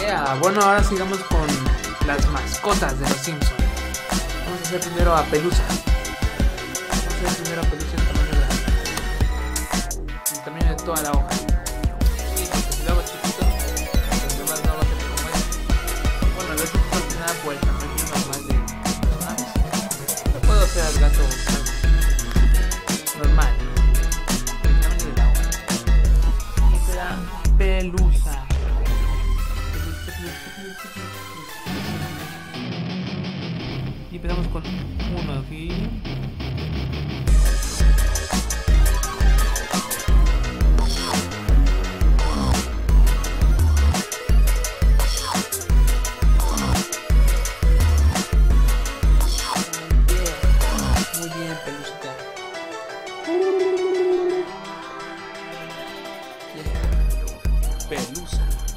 Yeah, bueno, ahora sigamos con las mascotas de los Simpsons. Vamos a hacer primero a Pelusa. Vamos a hacer primero a Pelusa en tamaño de, el tamaño de toda la hoja. Sí, porque lo hago chiquito, los demás no va a ser como es. Bueno, lo he hecho por el tamaño normal de personajes. Lo puedo hacer al gato Y empezamos con uno aquí. pelusa.